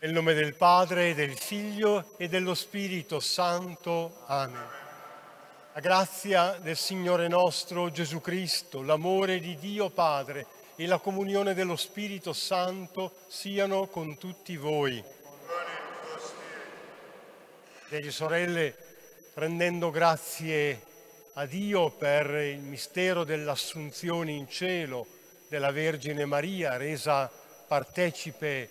Nel nome del Padre, del Figlio e dello Spirito Santo. Amen. La grazia del Signore nostro Gesù Cristo, l'amore di Dio Padre e la comunione dello Spirito Santo siano con tutti voi. E sorelle, rendendo grazie a Dio per il mistero dell'assunzione in cielo della Vergine Maria, resa partecipe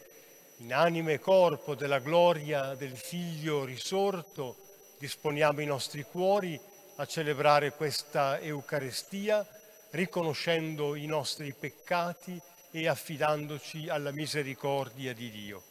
in anima e corpo della gloria del Figlio risorto, disponiamo i nostri cuori a celebrare questa Eucaristia riconoscendo i nostri peccati e affidandoci alla misericordia di Dio.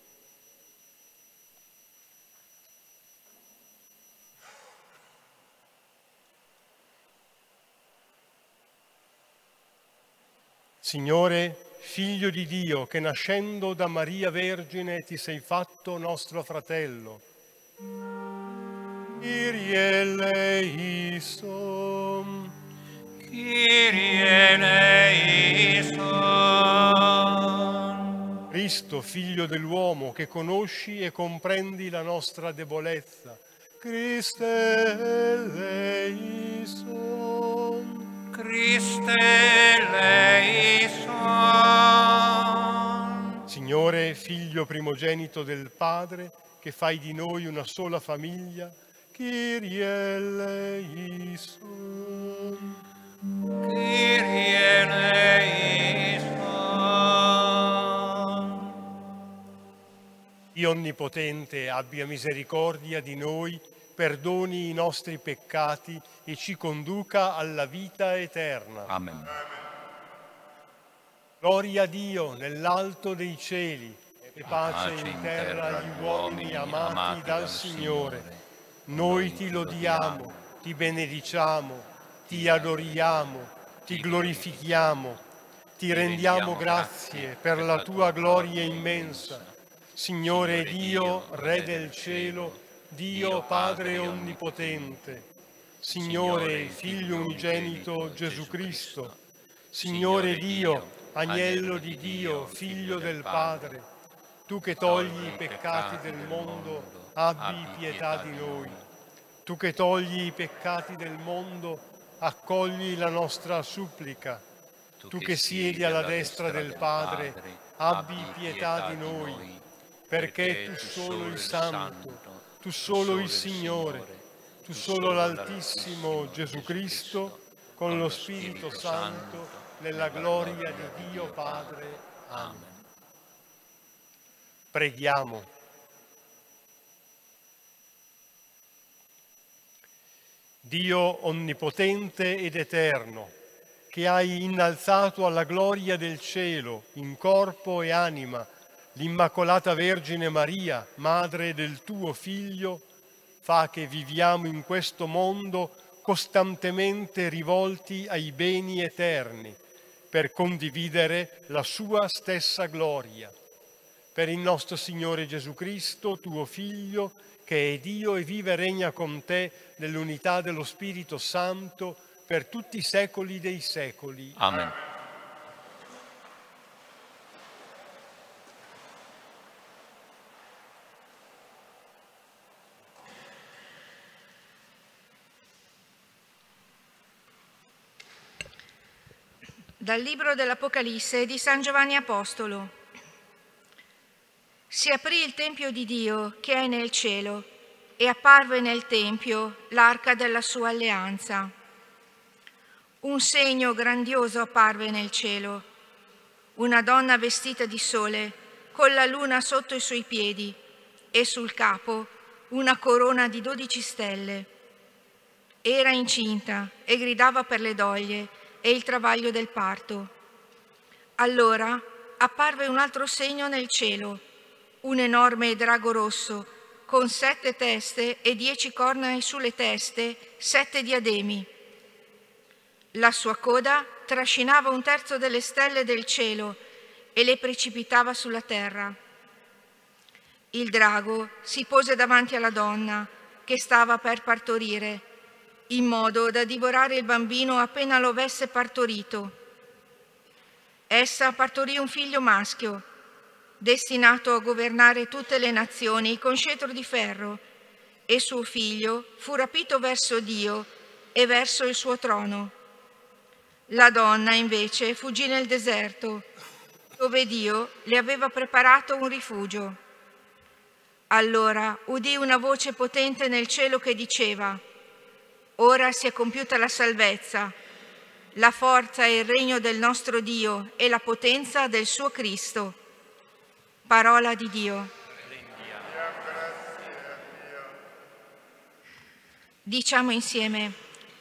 Signore, Figlio di Dio, che nascendo da Maria Vergine ti sei fatto nostro fratello. Kyrie eleison. Kyrie eleison. Cristo, Figlio dell'uomo, che conosci e comprendi la nostra debolezza. Christe eleison. Christe eleison. Signore, Figlio primogenito del Padre, che fai di noi una sola famiglia, Kyrie eleison. Kyrie eleison. Dio Onnipotente abbia misericordia di noi, perdoni i nostri peccati e ci conduca alla vita eterna. Amen. Gloria a Dio nell'alto dei cieli e pace in terra agli uomini amati dal Signore. Noi ti lodiamo, ti benediciamo, ti adoriamo, ti glorifichiamo, ti rendiamo grazie per la tua gloria immensa. Signore Dio, Re del cielo, Dio Padre Onnipotente, Signore Figlio unigenito Gesù Cristo, Signore Dio, Agnello di Dio, Figlio del Padre, tu che togli i peccati del mondo, abbi pietà di noi. Tu che togli i peccati del mondo, accogli la nostra supplica. Tu che siedi alla destra del Padre, abbi pietà di noi, perché tu solo il Santo, tu solo il Signore, tu solo l'Altissimo Gesù Cristo, con lo Spirito Santo, nella gloria di Dio Padre. Amen. Preghiamo. Dio onnipotente ed eterno, che hai innalzato alla gloria del cielo, in corpo e anima, l'Immacolata Vergine Maria, madre del tuo Figlio, fa che viviamo in questo mondo costantemente rivolti ai beni eterni, per condividere la sua stessa gloria. Per il nostro Signore Gesù Cristo, tuo Figlio, che è Dio e vive e regna con te nell'unità dello Spirito Santo per tutti i secoli dei secoli. Amen. Dal libro dell'Apocalisse di San Giovanni Apostolo. Si aprì il Tempio di Dio che è nel cielo e apparve nel Tempio l'arca della sua alleanza. Un segno grandioso apparve nel cielo, una donna vestita di sole, con la luna sotto i suoi piedi e sul capo una corona di dodici stelle. Era incinta e gridava per le doglie e il travaglio del parto. Allora apparve un altro segno nel cielo, un enorme drago rosso, con sette teste e dieci corna e sulle teste sette diademi. La sua coda trascinava un terzo delle stelle del cielo e le precipitava sulla terra. Il drago si pose davanti alla donna che stava per partorire, in modo da divorare il bambino appena lo avesse partorito. Essa partorì un figlio maschio, destinato a governare tutte le nazioni con cetro di ferro, e suo figlio fu rapito verso Dio e verso il suo trono. La donna invece fuggì nel deserto, dove Dio le aveva preparato un rifugio. Allora udì una voce potente nel cielo che diceva, Ora si è compiuta la salvezza, la forza e il regno del nostro Dio e la potenza del suo Cristo. Parola di Dio. Diciamo insieme,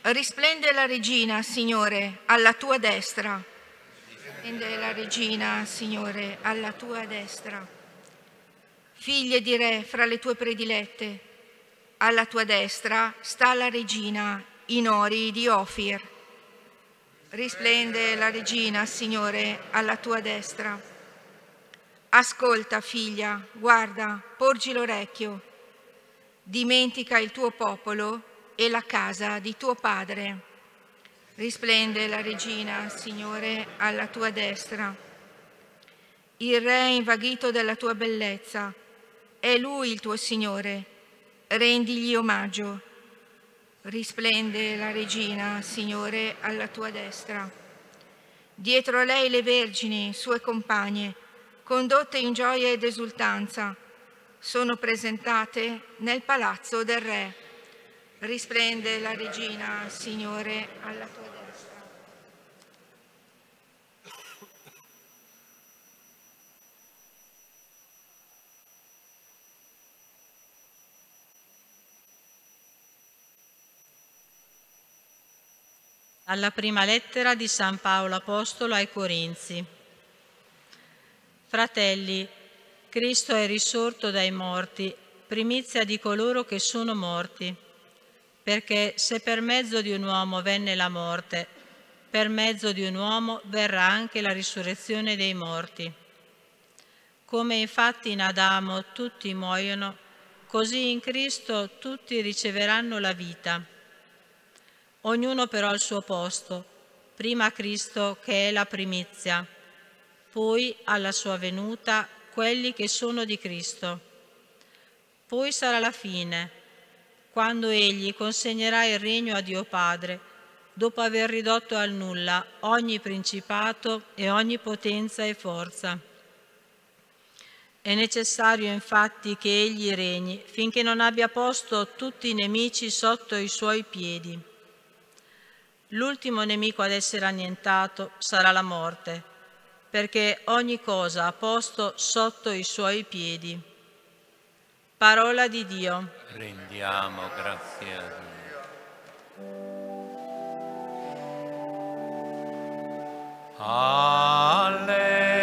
risplende la regina, Signore, alla tua destra. Risplende la regina, Signore, alla tua destra. Figlie di re fra le tue predilette, alla tua destra sta la regina, in ori di Ofir. Risplende la regina, Signore, alla tua destra. Ascolta, figlia, guarda, porgi l'orecchio. Dimentica il tuo popolo e la casa di tuo padre. Risplende la regina, Signore, alla tua destra. Il re è invaghito della tua bellezza, è lui il tuo Signore, rendigli omaggio. Risplende la regina, Signore, alla tua destra. Dietro a lei le vergini, sue compagne, condotte in gioia ed esultanza, sono presentate nel palazzo del re. Risplende la regina, Signore, alla tua destra. Alla prima lettera di San Paolo Apostolo ai Corinzi. Fratelli, Cristo è risorto dai morti, primizia di coloro che sono morti perché se per mezzo di un uomo venne la morte, per mezzo di un uomo verrà anche la risurrezione dei morti. Come infatti in Adamo tutti muoiono, così in Cristo tutti riceveranno la vita. Ognuno però al suo posto, prima Cristo che è la primizia, poi alla sua venuta quelli che sono di Cristo. Poi sarà la fine, quando egli consegnerà il regno a Dio Padre, dopo aver ridotto al nulla ogni principato e ogni potenza e forza. È necessario infatti che egli regni finché non abbia posto tutti i nemici sotto i suoi piedi. L'ultimo nemico ad essere annientato sarà la morte, perché ogni cosa ha posto sotto i suoi piedi. Parola di Dio. Rendiamo grazie a Dio. Alleluia,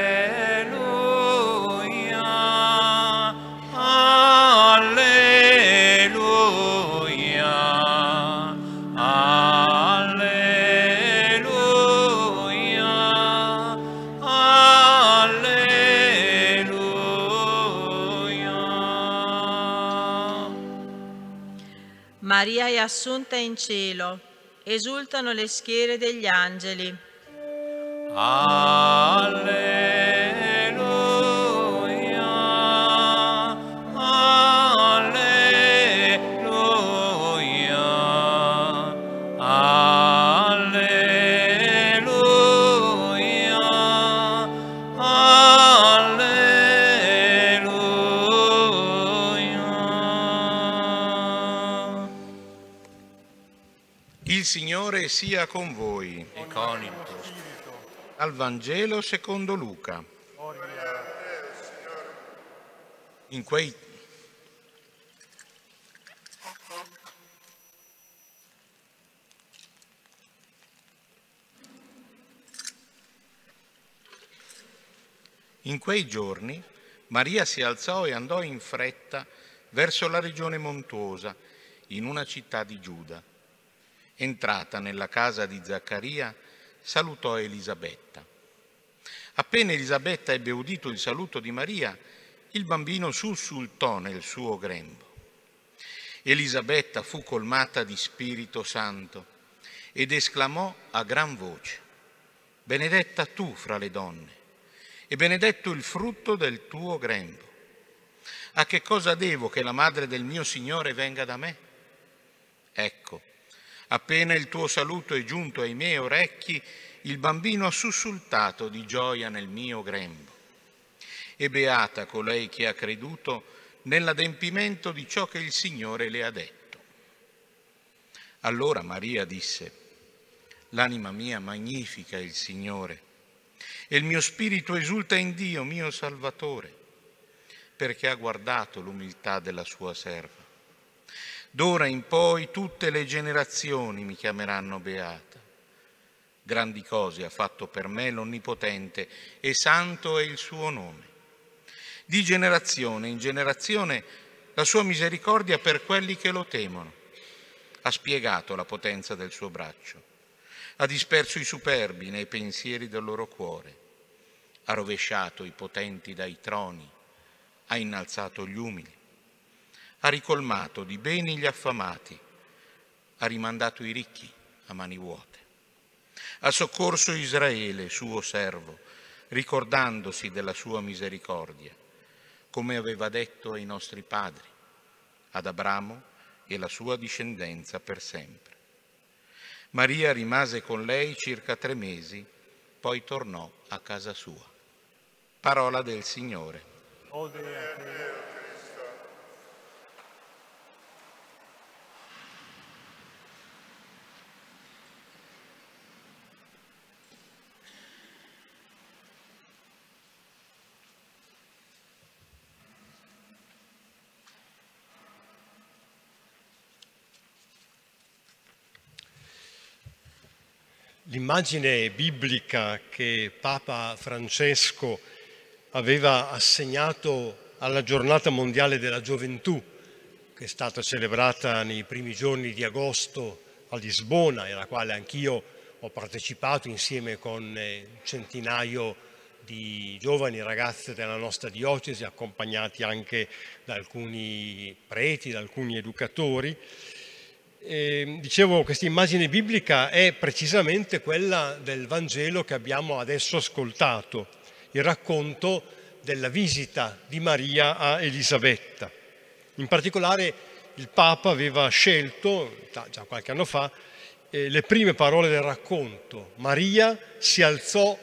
assunta in cielo, esultano le schiere degli angeli. Alleluia, sia con voi. E con il tuo Al Vangelo secondo Luca. In quei, in quei giorni Maria si alzò e andò in fretta verso la regione montuosa, in una città di Giuda entrata nella casa di Zaccaria, salutò Elisabetta. Appena Elisabetta ebbe udito il saluto di Maria, il bambino sussultò nel suo grembo. Elisabetta fu colmata di Spirito Santo ed esclamò a gran voce, Benedetta tu fra le donne e benedetto il frutto del tuo grembo. A che cosa devo che la madre del mio Signore venga da me? Ecco, appena il tuo saluto è giunto ai miei orecchi, il bambino ha sussultato di gioia nel mio grembo. E beata colei che ha creduto nell'adempimento di ciò che il Signore le ha detto. Allora Maria disse, L'anima mia magnifica il Signore e il mio spirito esulta in Dio, mio Salvatore, perché ha guardato l'umiltà della sua serva. D'ora in poi tutte le generazioni mi chiameranno beata. Grandi cose ha fatto per me l'Onnipotente e santo è il suo nome. Di generazione in generazione la sua misericordia per quelli che lo temono. Ha spiegato la potenza del suo braccio. Ha disperso i superbi nei pensieri del loro cuore. Ha rovesciato i potenti dai troni. Ha innalzato gli umili ha ricolmato di beni gli affamati, ha rimandato i ricchi a mani vuote. Ha soccorso Israele, suo servo, ricordandosi della sua misericordia, come aveva detto ai nostri padri, ad Abramo e la sua discendenza per sempre. Maria rimase con lei circa tre mesi, poi tornò a casa sua. Parola del Signore. Ode a te. L'immagine biblica che Papa Francesco aveva assegnato alla giornata mondiale della gioventù, che è stata celebrata nei primi giorni di agosto a Lisbona e alla quale anch'io ho partecipato insieme con eh, un centinaio di giovani ragazze della nostra diocesi, accompagnati anche da alcuni preti, da alcuni educatori, eh, dicevo, questa immagine biblica è precisamente quella del Vangelo che abbiamo adesso ascoltato, il racconto della visita di Maria a Elisabetta. In particolare il Papa aveva scelto, già qualche anno fa, eh, le prime parole del racconto. Maria si alzò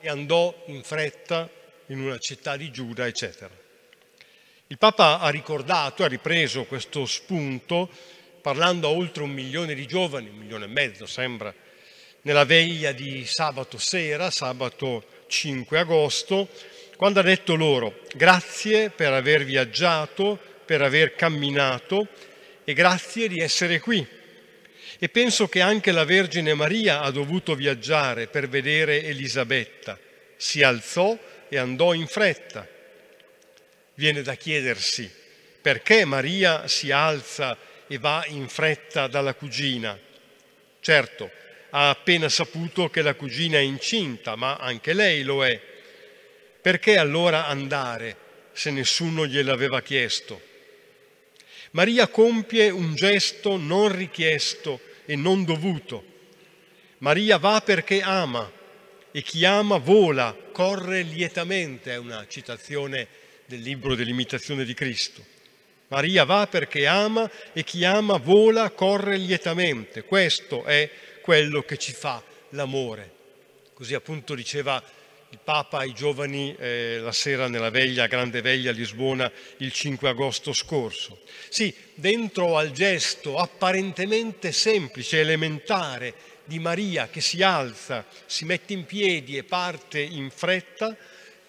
e andò in fretta in una città di Giuda, eccetera. Il Papa ha ricordato, ha ripreso questo spunto parlando a oltre un milione di giovani, un milione e mezzo sembra, nella veglia di sabato sera, sabato 5 agosto, quando ha detto loro grazie per aver viaggiato, per aver camminato e grazie di essere qui. E penso che anche la Vergine Maria ha dovuto viaggiare per vedere Elisabetta. Si alzò e andò in fretta. Viene da chiedersi perché Maria si alza e va in fretta dalla cugina. Certo, ha appena saputo che la cugina è incinta, ma anche lei lo è. Perché allora andare se nessuno gliel'aveva chiesto? Maria compie un gesto non richiesto e non dovuto. Maria va perché ama e chi ama vola, corre lietamente, è una citazione del libro dell'imitazione di Cristo. Maria va perché ama e chi ama vola, corre lietamente. Questo è quello che ci fa l'amore. Così appunto diceva il Papa ai giovani eh, la sera nella veglia, grande veglia a Lisbona il 5 agosto scorso. Sì, dentro al gesto apparentemente semplice, elementare di Maria che si alza, si mette in piedi e parte in fretta,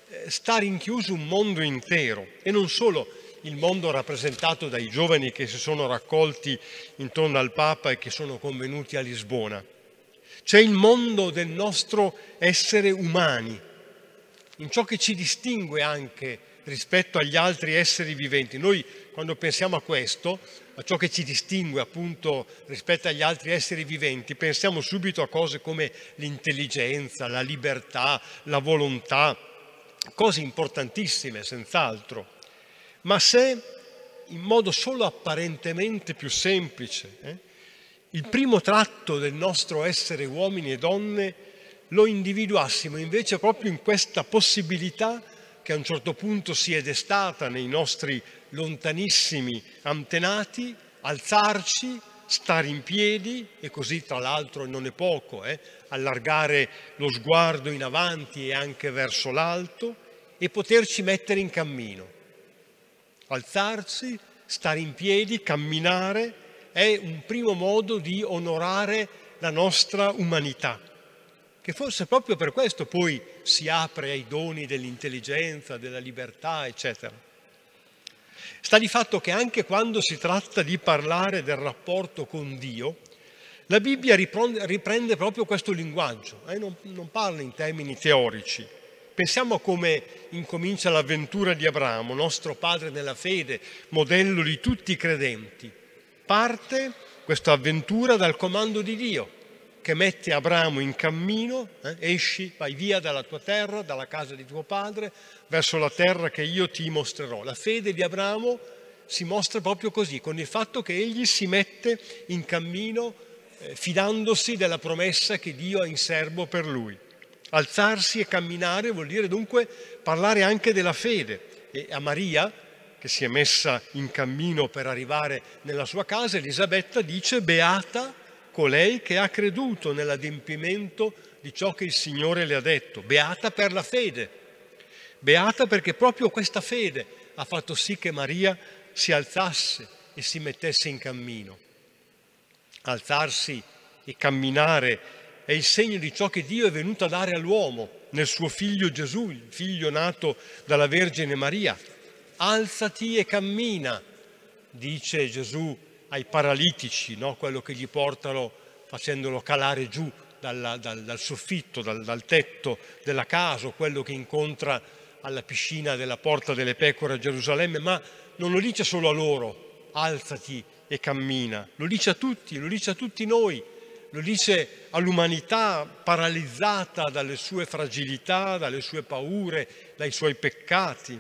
eh, sta rinchiuso un mondo intero e non solo il mondo rappresentato dai giovani che si sono raccolti intorno al Papa e che sono convenuti a Lisbona. C'è il mondo del nostro essere umani, in ciò che ci distingue anche rispetto agli altri esseri viventi. Noi quando pensiamo a questo a ciò che ci distingue appunto rispetto agli altri esseri viventi, pensiamo subito a cose come l'intelligenza, la libertà, la volontà, cose importantissime senz'altro. Ma se in modo solo apparentemente più semplice eh, il primo tratto del nostro essere uomini e donne lo individuassimo invece proprio in questa possibilità che a un certo punto si è destata nei nostri lontanissimi antenati, alzarci, stare in piedi e così tra l'altro non è poco, eh, allargare lo sguardo in avanti e anche verso l'alto e poterci mettere in cammino. Alzarsi, stare in piedi, camminare è un primo modo di onorare la nostra umanità, che forse proprio per questo poi si apre ai doni dell'intelligenza, della libertà, eccetera. Sta di fatto che anche quando si tratta di parlare del rapporto con Dio, la Bibbia riprende proprio questo linguaggio, eh? non, non parla in termini teorici. Pensiamo a come incomincia l'avventura di Abramo, nostro padre nella fede, modello di tutti i credenti. Parte questa avventura dal comando di Dio, che mette Abramo in cammino, eh? esci, vai via dalla tua terra, dalla casa di tuo padre, verso la terra che io ti mostrerò. La fede di Abramo si mostra proprio così, con il fatto che egli si mette in cammino eh, fidandosi della promessa che Dio ha in serbo per lui. Alzarsi e camminare vuol dire dunque parlare anche della fede. E a Maria, che si è messa in cammino per arrivare nella sua casa, Elisabetta dice beata colei che ha creduto nell'adempimento di ciò che il Signore le ha detto, beata per la fede, beata perché proprio questa fede ha fatto sì che Maria si alzasse e si mettesse in cammino. Alzarsi e camminare è il segno di ciò che Dio è venuto a dare all'uomo nel suo figlio Gesù, il figlio nato dalla Vergine Maria. Alzati e cammina, dice Gesù ai paralitici, no? quello che gli portano facendolo calare giù dal, dal, dal soffitto, dal, dal, tetto della casa, quello che incontra alla piscina della Porta delle Pecore a Gerusalemme, ma non lo dice solo a loro, alzati e cammina, lo dice a tutti, lo dice a tutti noi, lo dice all'umanità paralizzata dalle sue fragilità, dalle sue paure, dai suoi peccati.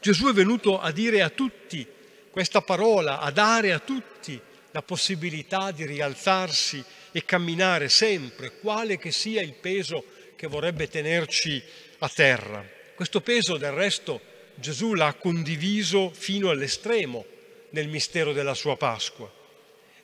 Gesù è venuto a dire a tutti questa parola, a dare a tutti la possibilità di rialzarsi e camminare sempre, quale che sia il peso che vorrebbe tenerci a terra. Questo peso del resto Gesù l'ha condiviso fino all'estremo nel mistero della sua Pasqua.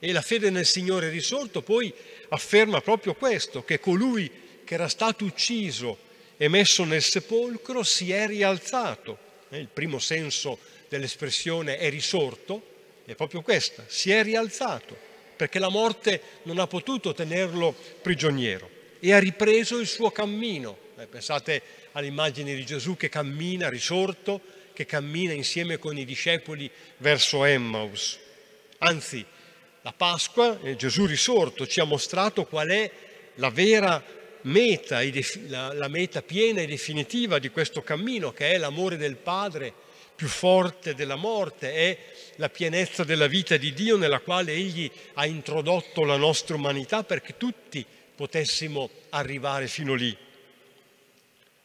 E la fede nel Signore risorto poi afferma proprio questo, che colui che era stato ucciso e messo nel sepolcro si è rialzato. Eh, il primo senso dell'espressione è risorto, è proprio questa, si è rialzato, perché la morte non ha potuto tenerlo prigioniero e ha ripreso il suo cammino. Eh, pensate all'immagine di Gesù che cammina risorto, che cammina insieme con i discepoli verso Emmaus. Anzi, la Pasqua, eh, Gesù risorto, ci ha mostrato qual è la vera meta, la meta piena e definitiva di questo cammino, che è l'amore del Padre più forte della morte, è la pienezza della vita di Dio nella quale Egli ha introdotto la nostra umanità perché tutti potessimo arrivare fino lì.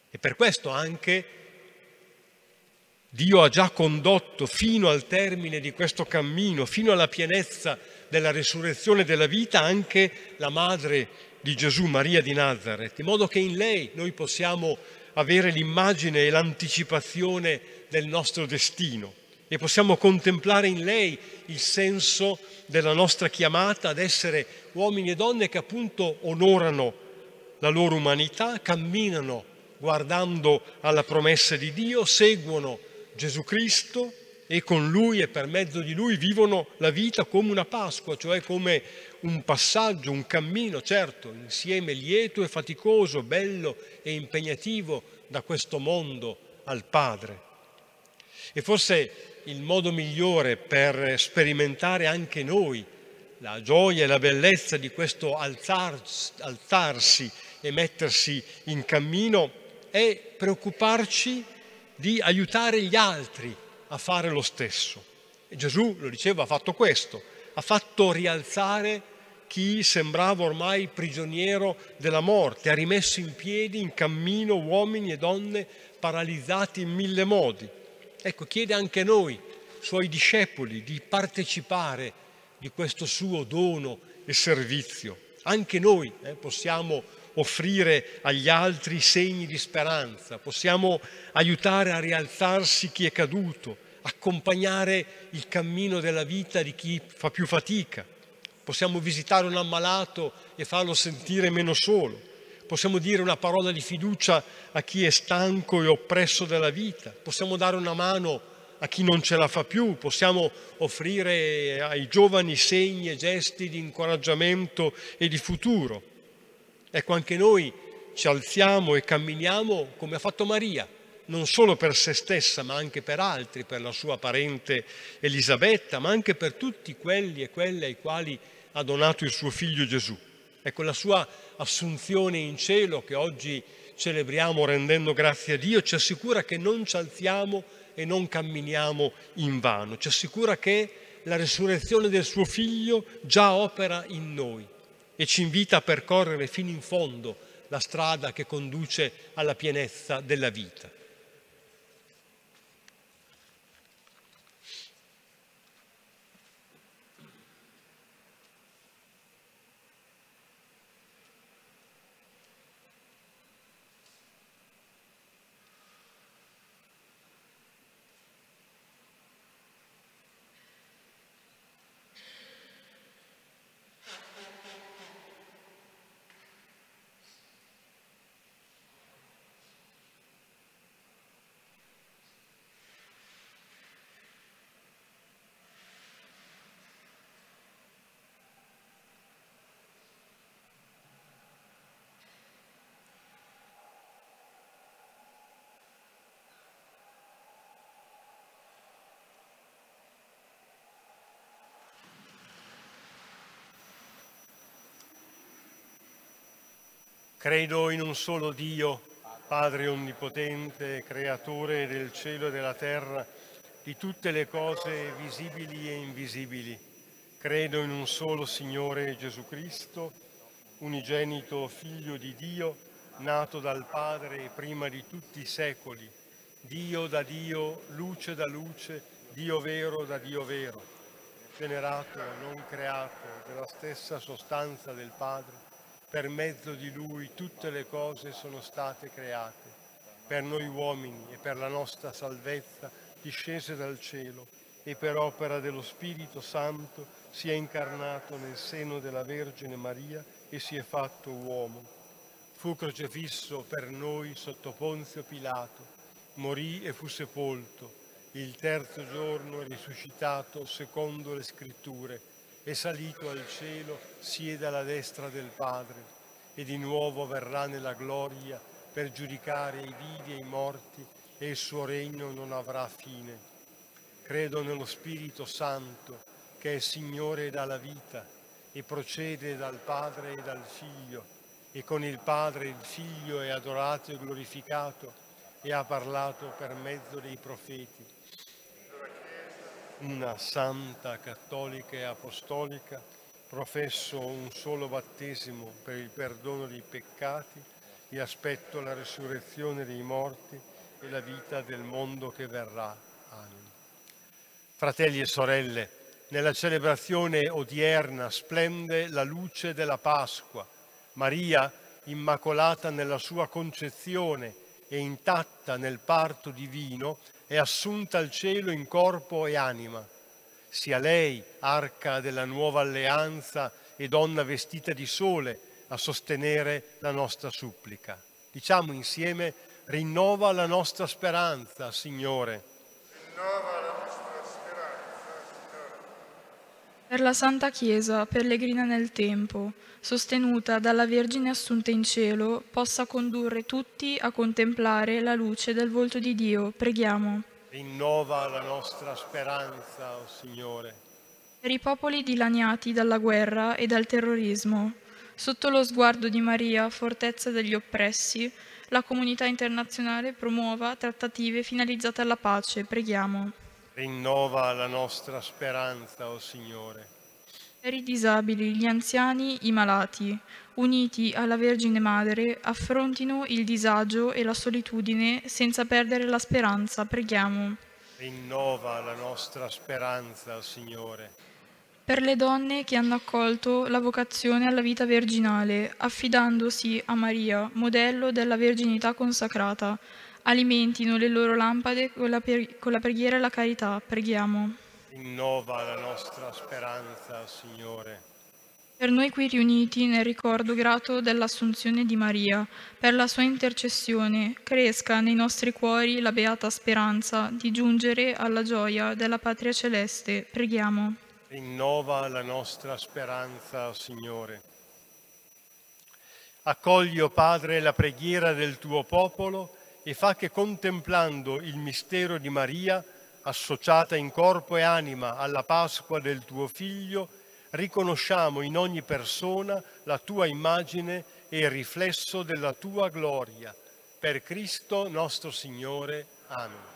E per questo anche Dio ha già condotto fino al termine di questo cammino, fino alla pienezza della risurrezione della vita, anche la madre di Gesù, Maria di Nazareth, in modo che in lei noi possiamo avere l'immagine e l'anticipazione del nostro destino e possiamo contemplare in lei il senso della nostra chiamata ad essere uomini e donne che appunto onorano la loro umanità, camminano guardando alla promessa di Dio, seguono Gesù Cristo e con Lui e per mezzo di Lui vivono la vita come una Pasqua, cioè come un passaggio, un cammino, certo, insieme lieto e faticoso, bello e impegnativo da questo mondo al Padre. E forse il modo migliore per sperimentare anche noi la gioia e la bellezza di questo alzarsi, alzarsi e mettersi in cammino è preoccuparci di aiutare gli altri a fare lo stesso E Gesù, lo dicevo, ha fatto questo, ha fatto rialzare chi sembrava ormai prigioniero della morte, ha rimesso in piedi, in cammino, uomini e donne paralizzati in mille modi. Ecco, chiede anche a noi, suoi discepoli, di partecipare di questo suo dono e servizio. Anche noi eh, possiamo offrire agli altri segni di speranza, possiamo aiutare a rialzarsi chi è caduto, accompagnare il cammino della vita di chi fa più fatica. Possiamo visitare un ammalato e farlo sentire meno solo. Possiamo dire una parola di fiducia a chi è stanco e oppresso dalla vita. Possiamo dare una mano a chi non ce la fa più. Possiamo offrire ai giovani segni e gesti di incoraggiamento e di futuro. Ecco, anche noi ci alziamo e camminiamo come ha fatto Maria, non solo per se stessa, ma anche per altri, per la sua parente Elisabetta, ma anche per tutti quelli e quelle ai quali ha donato il suo figlio Gesù. Ecco la sua assunzione in cielo che oggi celebriamo rendendo grazie a Dio, ci assicura che non ci alziamo e non camminiamo in vano, ci assicura che la resurrezione del suo figlio già opera in noi e ci invita a percorrere fino in fondo la strada che conduce alla pienezza della vita. Credo in un solo Dio, Padre Onnipotente, Creatore del cielo e della terra, di tutte le cose visibili e invisibili. Credo in un solo Signore Gesù Cristo, unigenito Figlio di Dio, nato dal Padre prima di tutti i secoli, Dio da Dio, luce da luce, Dio vero da Dio vero, generato, non creato, della stessa sostanza del Padre per mezzo di Lui tutte le cose sono state create, per noi uomini e per la nostra salvezza discese dal cielo e per opera dello Spirito Santo si è incarnato nel seno della Vergine Maria e si è fatto uomo. Fu crocefisso per noi sotto Ponzio Pilato, morì e fu sepolto. Il terzo giorno è risuscitato secondo le scritture è salito al cielo, siede alla destra del Padre e di nuovo verrà nella gloria per giudicare i vivi e i morti e il suo regno non avrà fine. Credo nello Spirito Santo che è Signore e dà la vita e procede dal Padre e dal Figlio e con il Padre il Figlio è adorato e glorificato e ha parlato per mezzo dei profeti una santa, cattolica e apostolica, professo un solo battesimo per il perdono dei peccati e aspetto la resurrezione dei morti e la vita del mondo che verrà. Amen. Fratelli e sorelle, nella celebrazione odierna splende la luce della Pasqua. Maria, immacolata nella sua concezione e intatta nel parto divino, è assunta al cielo in corpo e anima. Sia lei, arca della nuova alleanza e donna vestita di sole, a sostenere la nostra supplica. Diciamo insieme, rinnova la nostra speranza, Signore. Rinnova la nostra speranza, Signore. Per la Santa Chiesa, pellegrina nel tempo, sostenuta dalla Vergine assunta in cielo, possa condurre tutti a contemplare la luce del volto di Dio. Preghiamo. Rinnova la nostra speranza, oh Signore. Per i popoli dilaniati dalla guerra e dal terrorismo, sotto lo sguardo di Maria, fortezza degli oppressi, la comunità internazionale promuova trattative finalizzate alla pace. Preghiamo. Rinnova la nostra speranza, o Signore. Per i disabili, gli anziani, i malati, uniti alla Vergine Madre, affrontino il disagio e la solitudine senza perdere la speranza, preghiamo. Rinnova la nostra speranza, Signore. Per le donne che hanno accolto la vocazione alla vita virginale, affidandosi a Maria, modello della verginità consacrata, alimentino le loro lampade con la, con la preghiera e la carità, preghiamo. Rinnova la nostra speranza, Signore. Per noi qui riuniti nel ricordo grato dell'Assunzione di Maria, per la sua intercessione, cresca nei nostri cuori la beata speranza di giungere alla gioia della patria celeste. Preghiamo. Rinnova la nostra speranza, Signore. Accogli, o Padre, la preghiera del tuo popolo e fa che contemplando il mistero di Maria, associata in corpo e anima alla Pasqua del tuo Figlio, riconosciamo in ogni persona la tua immagine e il riflesso della tua gloria. Per Cristo nostro Signore. Amen.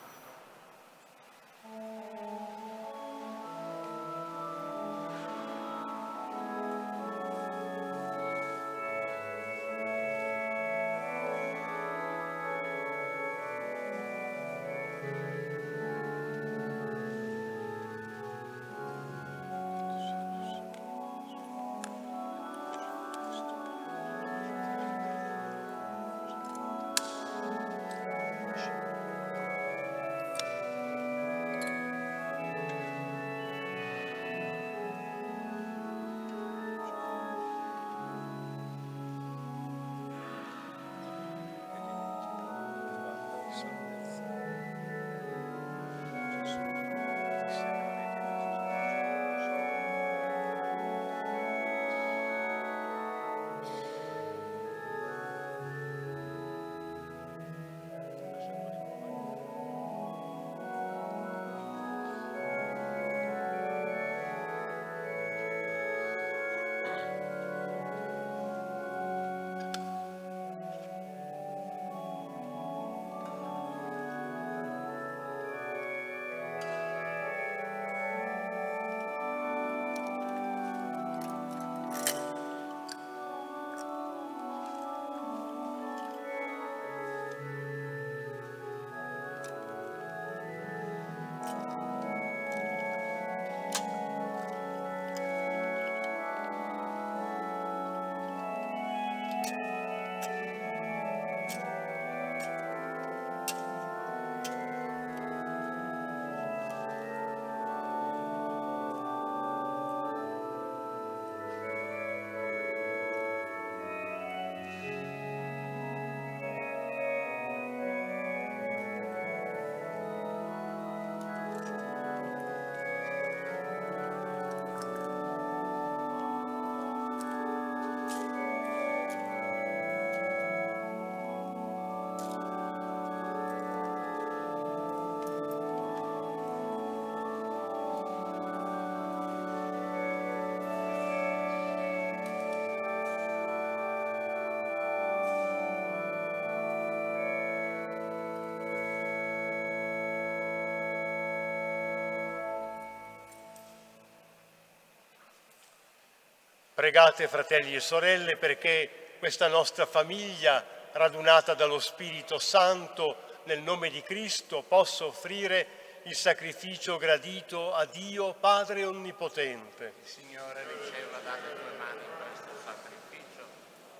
Pregate, fratelli e sorelle, perché questa nostra famiglia, radunata dallo Spirito Santo nel nome di Cristo, possa offrire il sacrificio gradito a Dio Padre Onnipotente. Il Signore riceva dalle tue mani questo sacrificio,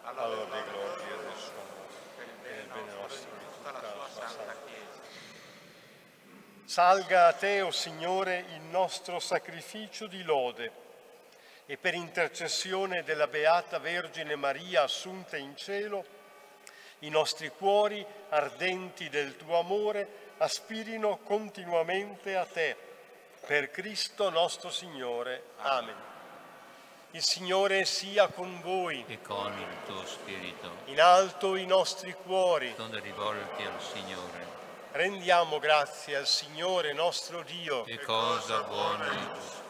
alla Allora, lode di gloria del suo nome, per il bene nostro e nostro di tutta la tutta sua la sua santa santa Chiesa. Salga a te, o Signore, il nostro sacrificio di lode e per intercessione della Beata Vergine Maria assunta in cielo, i nostri cuori, ardenti del tuo amore, aspirino continuamente a te. Per Cristo nostro Signore. Amen. Il Signore sia con voi. e con il tuo spirito. In alto i nostri cuori. Sono rivolti al Signore. Rendiamo grazie al Signore nostro Dio. Che cosa buona e giusta.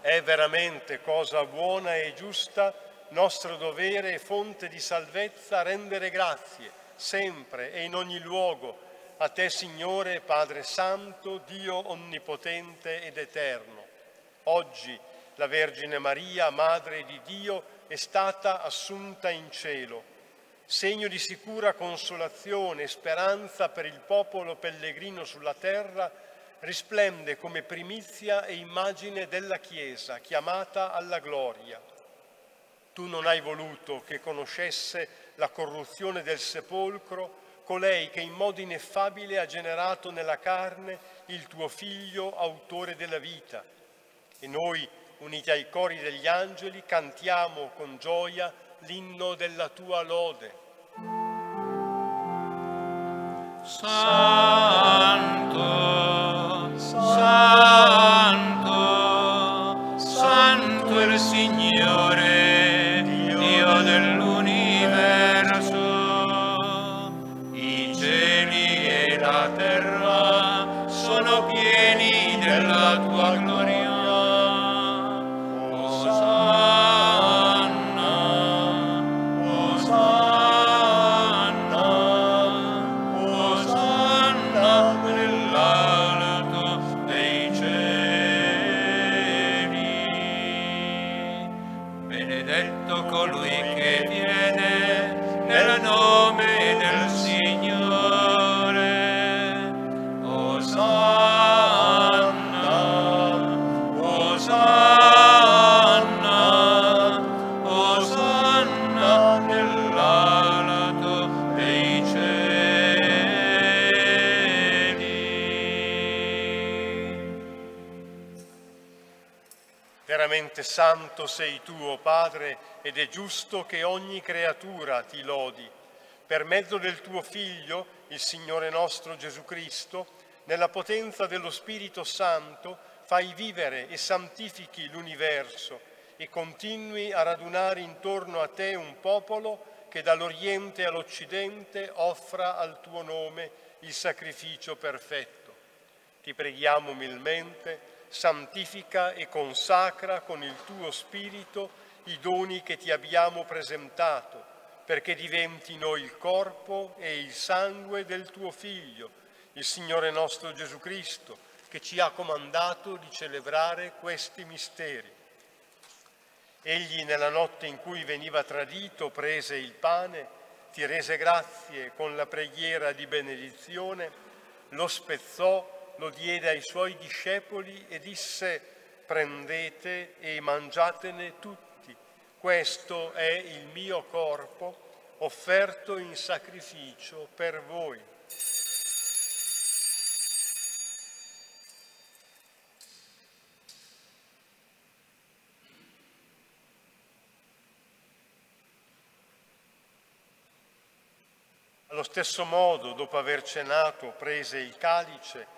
È veramente cosa buona e giusta, nostro dovere e fonte di salvezza rendere grazie, sempre e in ogni luogo, a te Signore Padre Santo, Dio Onnipotente ed Eterno. Oggi la Vergine Maria, Madre di Dio, è stata assunta in cielo, segno di sicura consolazione e speranza per il popolo pellegrino sulla terra, risplende come primizia e immagine della Chiesa chiamata alla gloria. Tu non hai voluto che conoscesse la corruzione del sepolcro colei che in modo ineffabile ha generato nella carne il tuo Figlio, autore della vita. E noi, uniti ai cori degli angeli, cantiamo con gioia l'inno della tua lode. Santo, Veramente santo sei tu, o Padre, ed è giusto che ogni creatura ti lodi. Per mezzo del tuo Figlio, il Signore nostro Gesù Cristo, nella potenza dello Spirito Santo, fai vivere e santifichi l'universo e continui a radunare intorno a te un popolo che dall'Oriente all'Occidente offra al tuo nome il sacrificio perfetto. Ti preghiamo umilmente, santifica e consacra con il tuo Spirito i doni che ti abbiamo presentato, perché diventino il corpo e il sangue del tuo Figlio, il Signore nostro Gesù Cristo, che ci ha comandato di celebrare questi misteri. Egli nella notte in cui veniva tradito prese il pane, ti rese grazie con la preghiera di benedizione, lo spezzò, lo diede ai suoi discepoli e disse prendete e mangiatene tutti, questo è il mio corpo offerto in sacrificio per voi. Allo stesso modo, dopo aver cenato, prese il calice,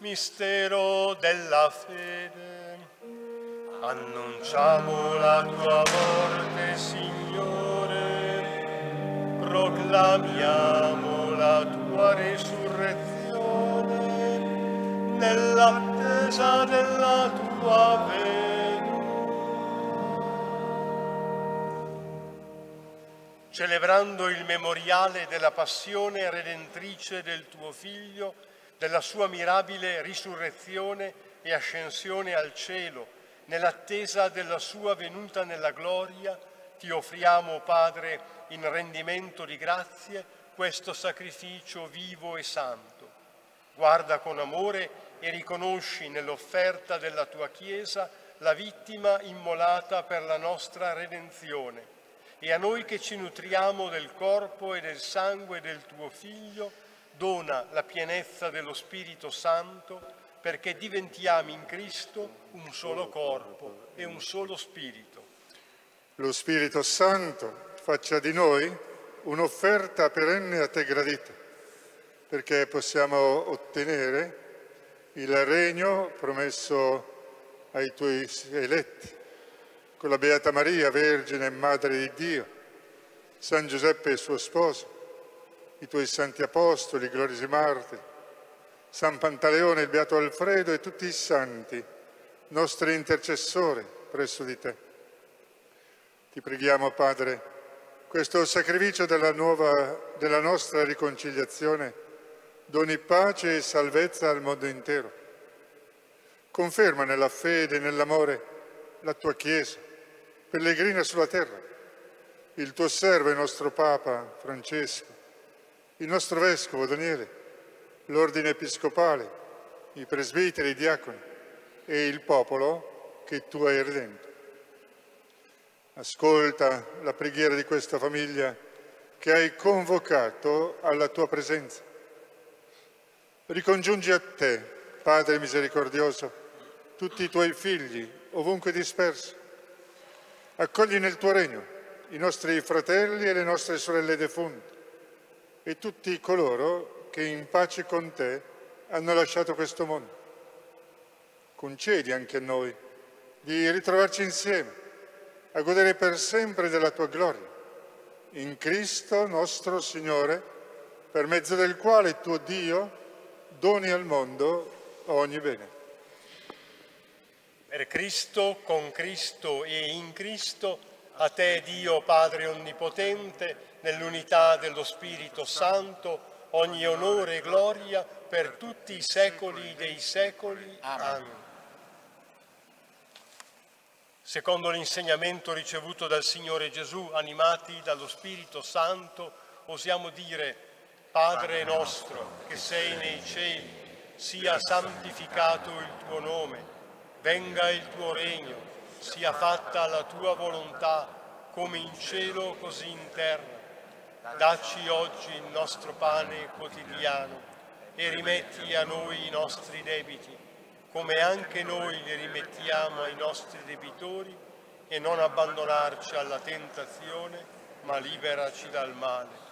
Mistero della fede. Annunciamo la tua morte, Signore. Proclamiamo la tua resurrezione nell'attesa della tua venuta. Celebrando il memoriale della passione redentrice del tuo Figlio, della sua mirabile risurrezione e ascensione al cielo, nell'attesa della sua venuta nella gloria, ti offriamo, Padre, in rendimento di grazie, questo sacrificio vivo e santo. Guarda con amore e riconosci nell'offerta della tua Chiesa la vittima immolata per la nostra redenzione. E a noi che ci nutriamo del corpo e del sangue del tuo Figlio, dona la pienezza dello Spirito Santo perché diventiamo in Cristo un solo corpo e un solo Spirito. lo Spirito Santo faccia di noi un'offerta perenne a te gradita, perché possiamo ottenere il regno promesso ai tuoi eletti, con la Beata Maria, Vergine e Madre di Dio, San Giuseppe suo sposo, i tuoi santi apostoli, gloriosi martiri, San Pantaleone, il Beato Alfredo e tutti i santi, nostri intercessori presso di te. Ti preghiamo, Padre, questo sacrificio della, nuova, della nostra riconciliazione doni pace e salvezza al mondo intero. Conferma nella fede e nell'amore la tua Chiesa, pellegrina sulla terra, il tuo servo e nostro Papa Francesco, il nostro Vescovo Daniele, l'ordine episcopale, i presbiteri, i diaconi e il popolo che tu hai redento. Ascolta la preghiera di questa famiglia che hai convocato alla tua presenza. Ricongiungi a te, Padre misericordioso, tutti i tuoi figli, ovunque dispersi. Accogli nel tuo regno i nostri fratelli e le nostre sorelle defunte e tutti coloro che in pace con te hanno lasciato questo mondo. Concedi anche a noi di ritrovarci insieme a godere per sempre della tua gloria. In Cristo nostro Signore, per mezzo del quale tuo Dio doni al mondo ogni bene. Per Cristo, con Cristo e in Cristo, a te Dio Padre Onnipotente, nell'unità dello Spirito Santo, ogni onore e gloria per tutti i secoli dei secoli. Amen. Secondo l'insegnamento ricevuto dal Signore Gesù, animati dallo Spirito Santo, osiamo dire, Padre nostro che sei nei cieli, sia santificato il tuo nome, venga il tuo regno, sia fatta la tua volontà, come in cielo così in terra. Dacci oggi il nostro pane quotidiano e rimetti a noi i nostri debiti come anche noi li rimettiamo ai nostri debitori, e non abbandonarci alla tentazione, ma liberaci dal male.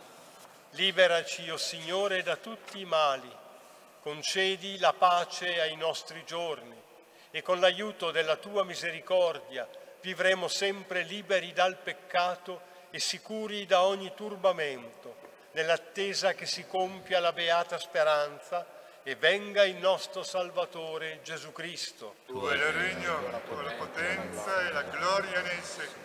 Liberaci, o oh Signore, da tutti i mali, concedi la pace ai nostri giorni e con l'aiuto della tua misericordia vivremo sempre liberi dal peccato e sicuri da ogni turbamento, nell'attesa che si compia la beata speranza e venga il nostro Salvatore Gesù Cristo. Tu hai il regno, la potenza e la gloria nei secoli.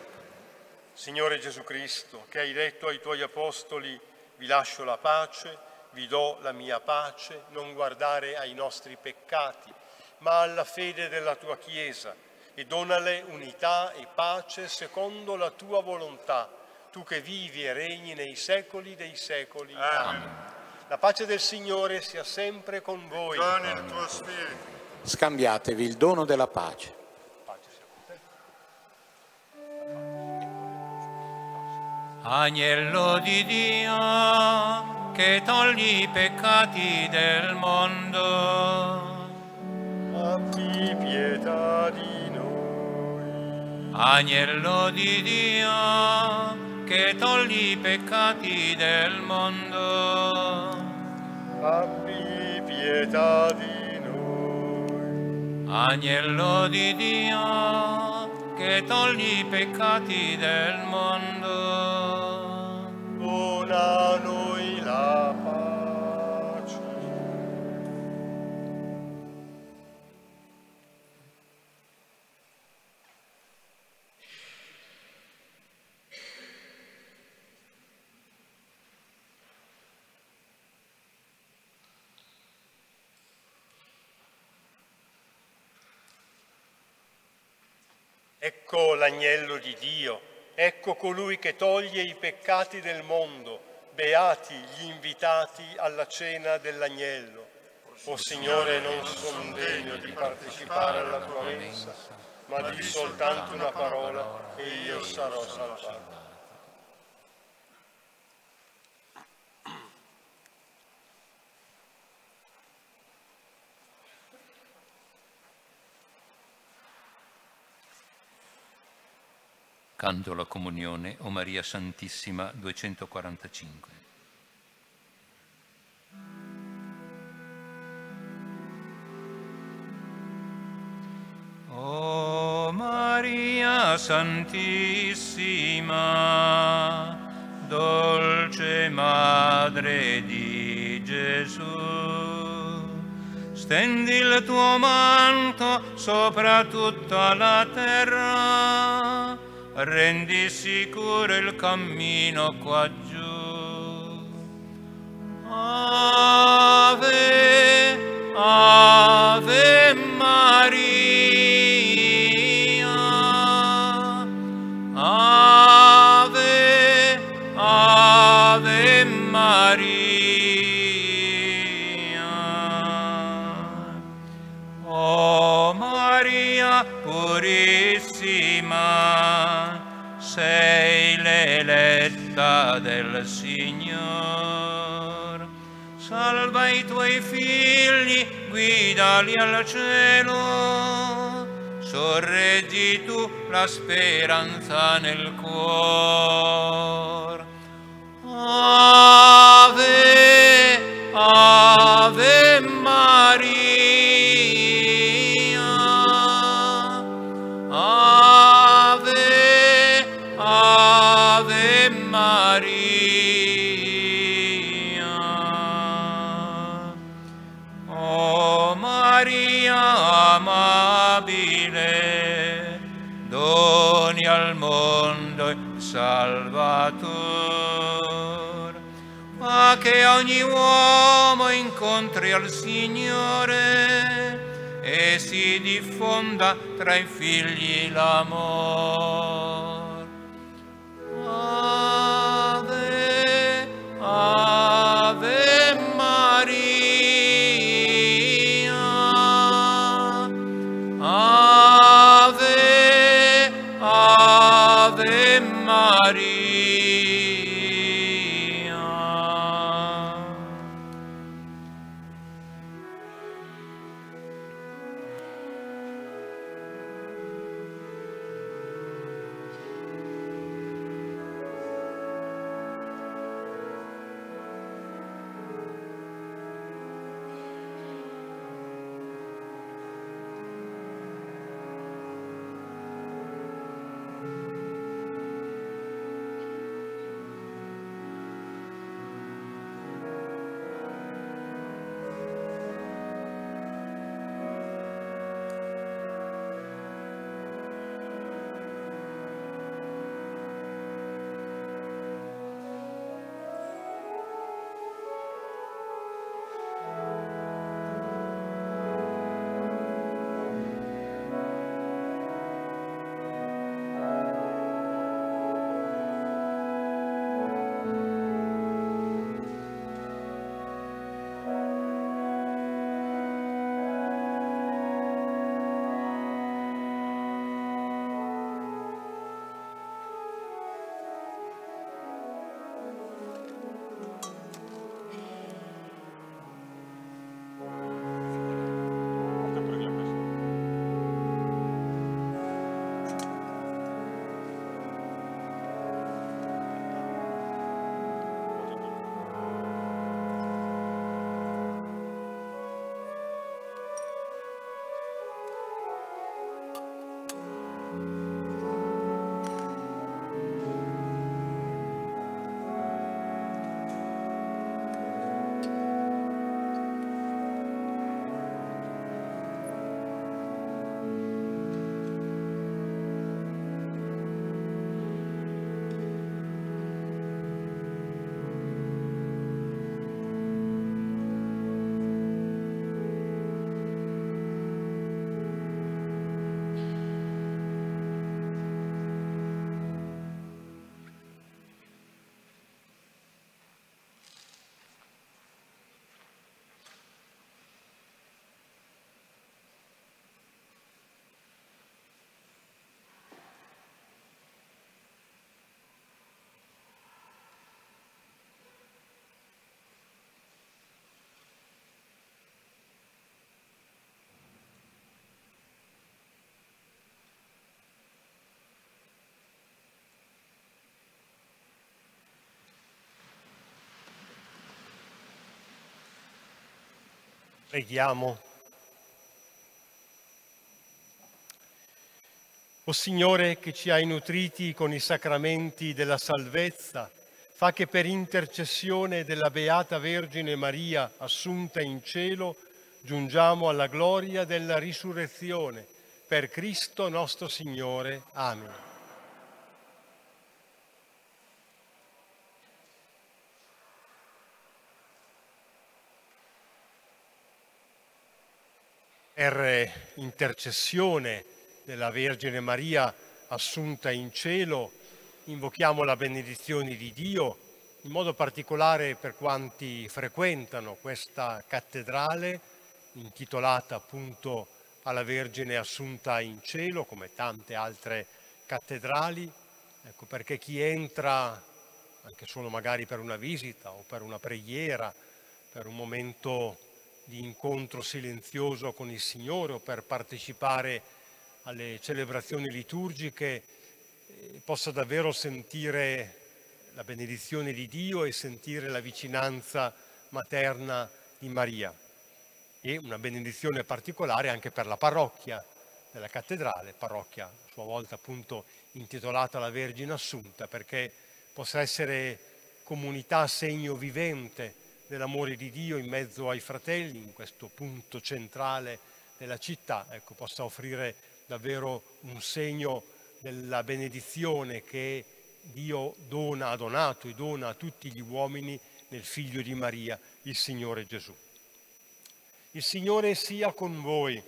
Signore Gesù Cristo, che hai detto ai tuoi apostoli, vi lascio la pace, vi do la mia pace, non guardare ai nostri peccati, ma alla fede della tua Chiesa, e donale unità e pace secondo la tua volontà, tu che vivi e regni nei secoli dei secoli. Amen. La pace del Signore sia sempre con voi. Con il tuo spirito. Scambiatevi il dono della pace. Agnello di Dio che togli i peccati del mondo, Abbi pietà di noi. Agnello di Dio che togli i peccati del mondo, Abbi pietà di noi. Agnello di Dio che togli i peccati del mondo. Dona a noi Ecco l'agnello di Dio, ecco colui che toglie i peccati del mondo, beati gli invitati alla cena dell'agnello. O Signore, non sono degno di partecipare alla tua mensa, ma di soltanto una parola e io sarò salvato. Canto alla comunione, o Maria Santissima 245. O Maria Santissima, dolce Madre di Gesù, stendi il tuo manto sopra tutta la terra, rendi sicuro il cammino qua giù. Ave, Ave cielo. Sorreggi tu la speranza nel cuore. Che ogni uomo incontri al Signore e si diffonda tra i figli l'amore. Ave, Ave Maria, Ave, Ave Maria. Preghiamo. O Signore che ci hai nutriti con i sacramenti della salvezza, fa che per intercessione della Beata Vergine Maria assunta in cielo giungiamo alla gloria della risurrezione. Per Cristo nostro Signore. Amen. Per intercessione della Vergine Maria assunta in cielo, invochiamo la benedizione di Dio, in modo particolare per quanti frequentano questa cattedrale intitolata appunto alla Vergine assunta in cielo, come tante altre cattedrali, ecco perché chi entra, anche solo magari per una visita o per una preghiera, per un momento di incontro silenzioso con il Signore o per partecipare alle celebrazioni liturgiche eh, possa davvero sentire la benedizione di Dio e sentire la vicinanza materna di Maria. E una benedizione particolare anche per la parrocchia della cattedrale, parrocchia a sua volta appunto intitolata alla Vergine Assunta perché possa essere comunità segno vivente dell'amore di Dio in mezzo ai fratelli, in questo punto centrale della città, ecco, possa offrire davvero un segno della benedizione che Dio dona, ha donato e dona a tutti gli uomini nel Figlio di Maria, il Signore Gesù. Il Signore sia con voi.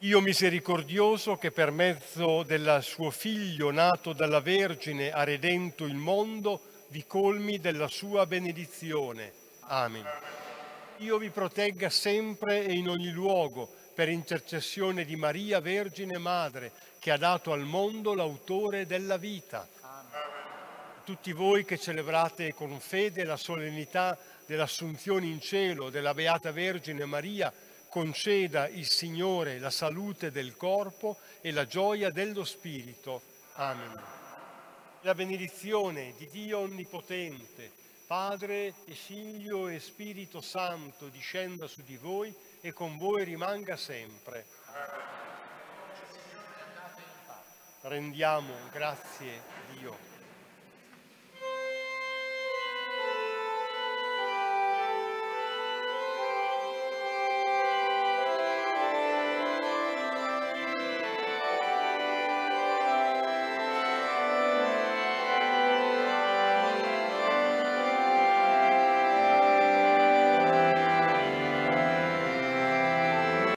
Io misericordioso che per mezzo del suo Figlio nato dalla Vergine ha redento il mondo, vi colmi della sua benedizione. Amen. Io vi protegga sempre e in ogni luogo per intercessione di Maria Vergine Madre, che ha dato al mondo l'autore della vita. Tutti voi che celebrate con fede la solennità dell'Assunzione in cielo della Beata Vergine Maria, conceda il Signore la salute del corpo e la gioia dello Spirito. Amen la benedizione di Dio Onnipotente, Padre e Figlio e Spirito Santo discenda su di voi e con voi rimanga sempre. Rendiamo grazie a Dio.